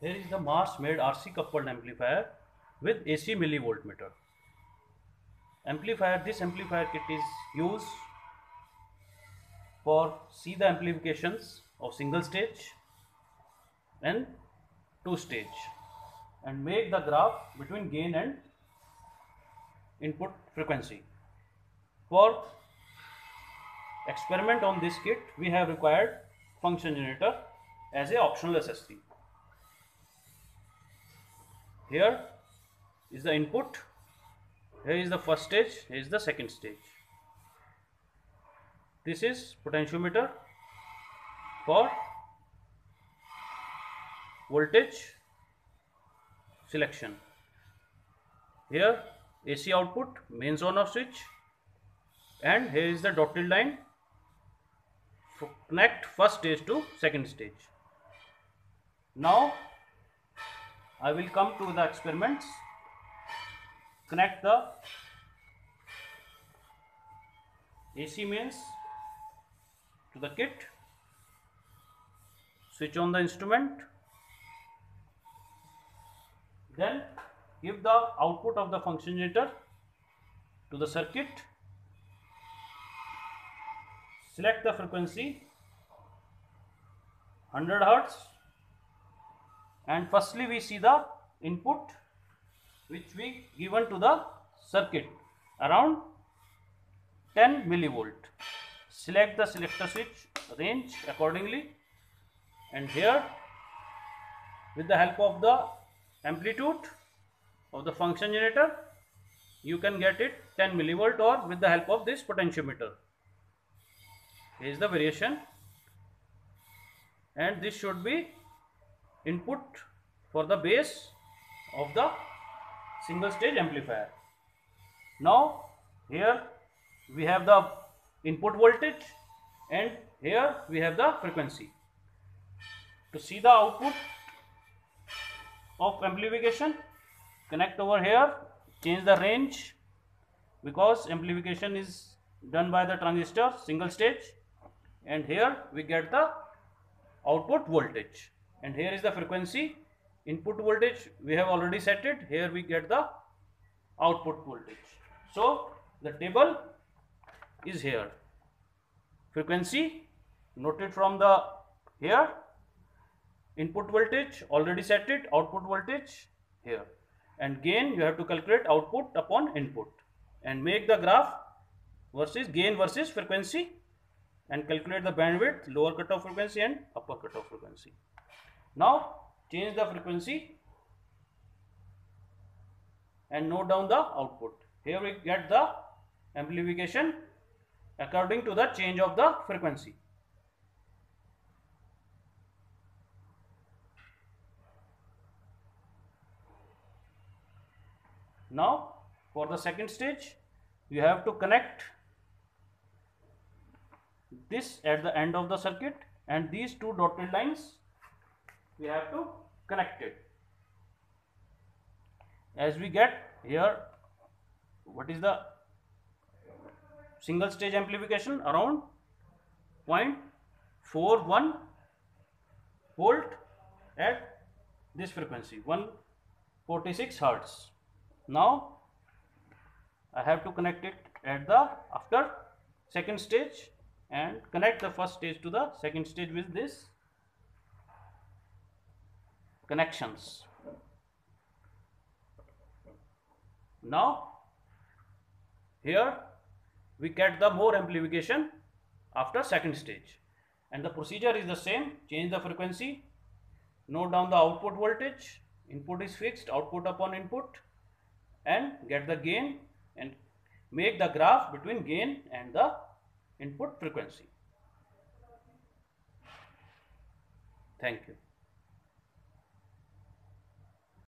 Here is the Mars made RC coupled amplifier with AC millivoltmeter. Amplifier, this amplifier kit is used for see the amplifications of single stage and two stage and make the graph between gain and input frequency. For experiment on this kit we have required function generator as a optional accessory. Here is the input, here is the first stage, here is the second stage. This is potentiometer for voltage selection. Here AC output, mains on off switch and here is the dotted line connect first stage to second stage. Now I will come to the experiments. Connect the AC mains to the kit. Switch on the instrument. Then give the output of the function generator to the circuit. Select the frequency 100 Hertz and firstly we see the input which we given to the circuit. Around 10 millivolt. Select the selector switch range accordingly. And here with the help of the amplitude of the function generator you can get it 10 millivolt or with the help of this potentiometer. Here is the variation. And this should be input for the base of the single stage amplifier. Now here we have the input voltage and here we have the frequency. To see the output of amplification connect over here change the range because amplification is done by the transistor single stage and here we get the output voltage and here is the frequency. Input voltage we have already set it. Here we get the output voltage. So the table is here. Frequency noted from the here. Input voltage already set it. Output voltage here. And gain you have to calculate output upon input. And make the graph versus gain versus frequency and calculate the bandwidth lower cutoff frequency and upper cutoff frequency now change the frequency and note down the output. Here we get the amplification according to the change of the frequency. Now for the second stage you have to connect this at the end of the circuit and these two dotted lines we have to connect it. As we get here what is the single stage amplification? Around 0.41 volt at this frequency 146 hertz. Now I have to connect it at the after second stage and connect the first stage to the second stage with this connections. Now here we get the more amplification after second stage and the procedure is the same change the frequency note down the output voltage input is fixed output upon input and get the gain and make the graph between gain and the input frequency. Thank you.